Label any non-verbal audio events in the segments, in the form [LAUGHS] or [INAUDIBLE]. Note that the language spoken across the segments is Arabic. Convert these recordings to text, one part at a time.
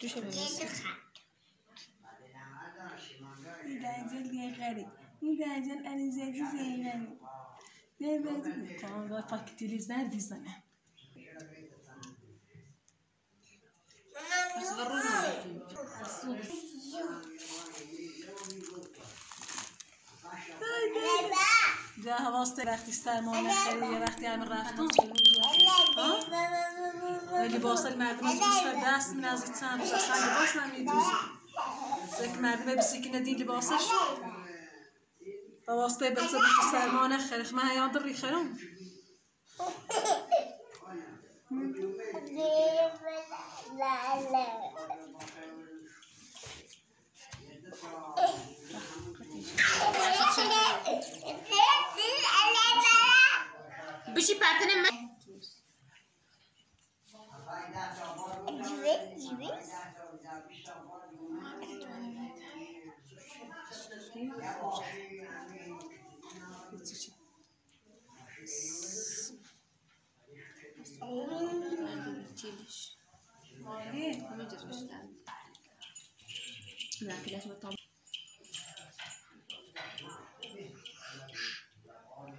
Düşemeyiz. Müdacil diye garip. Müdacil elinizdeki zeynen. Ne verdim? Tamam da fakitiliz nerede sana? Nasıl var? Nasıl var? واسطه وقتی سرما نخیره یه وقتی هم رفتم لباس مردم از بیشتر دست من از ایتن اصلا لباس نمیدوزم زک مردم بسی بسیکی ندی لباسش. با واسطه بچه بچه سرما نخیره خب، من هیان در ریخرم [LAUGHS] لا لا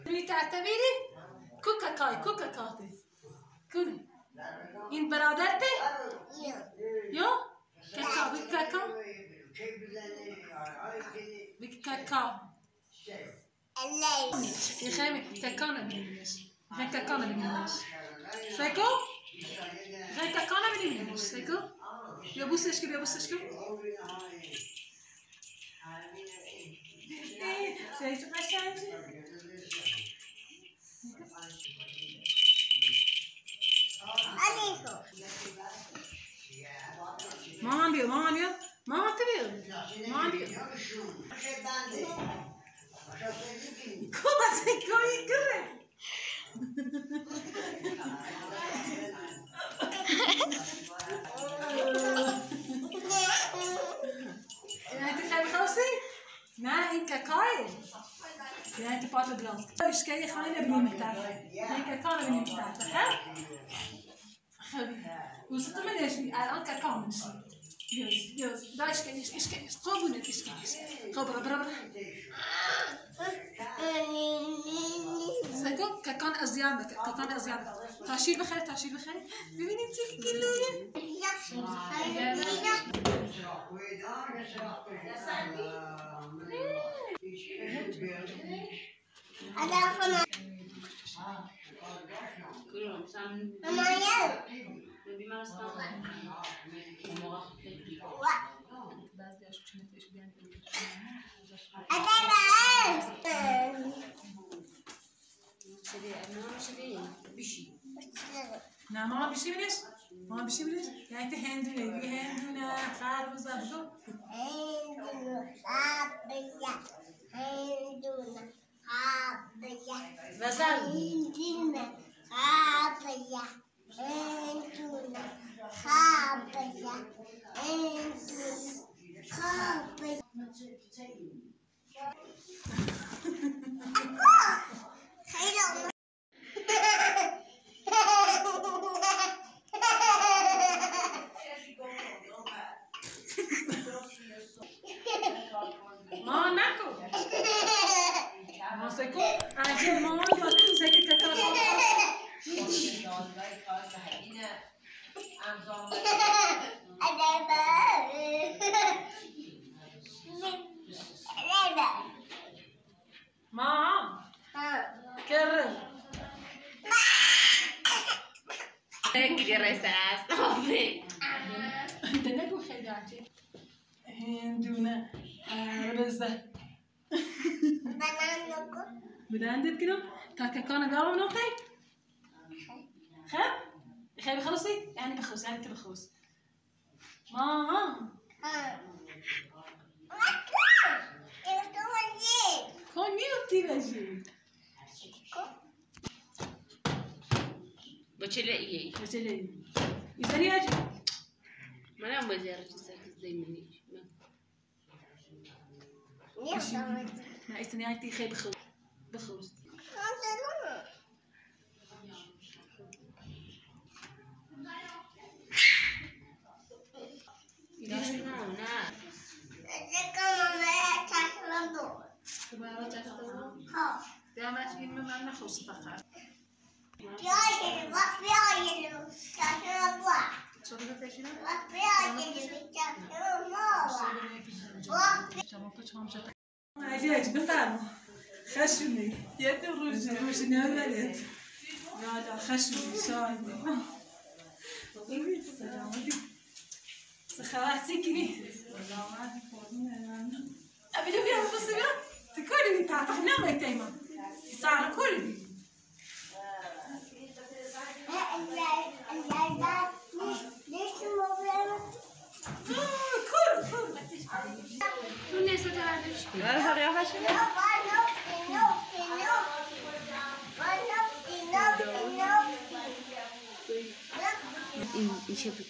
می تعتبری کوکا کای کوکا کاتی کنی این برادرته یا ککا بی ککا بی ککا یه خیلی ککا نمیدونیش نه ککا نمیدونیش سیکو نه ککا نمیدونیش سیکو بیا بوسش व्यवस्थित व्यवस्थित सही से Mama diyor, mama diyor. Mama diyor. Mama diyor. Come se corre, corre. نه این ککایه Ja, het pad het land. Dus kan je gaan hebben niet met Ik kan er niet met hè? Hoe zit het met deze? الان كاكاو من شيء. يوز يوز داش كان يش كش كان قابو نكش كش. Adamına. Kırıyorum sen. Mama gel. Bir marstan. Adamım. Ne mama bir şey bilir? Mama bir şey bilir? Yani de hendüne, bir hendüne, kalbimiz var şu. Hendüne, kalbimiz var. Hendüne. Ah, भैया كرر? انت خدعتي هندونه عربزه بدأت كده كاكا كان قالوا خير خير بخلصي يعني بخلص يعني بخلص ماما. كون يوتي بجي بتلاقي بجي يسري أجي ما أنا ما زيارة زي مني ما استني هاي خير بخلص. بخلص يا شنو نعم يا ما في ما ما نخلص فقط صدق في شنو علاج بفهمه خشمي يد الرجل وش نعملت لا لا خشمي ساعدني سخراتي كني أبي لو بيها بيها تكوني تعطحنا ما يتيما يصار كل in, in [LAUGHS]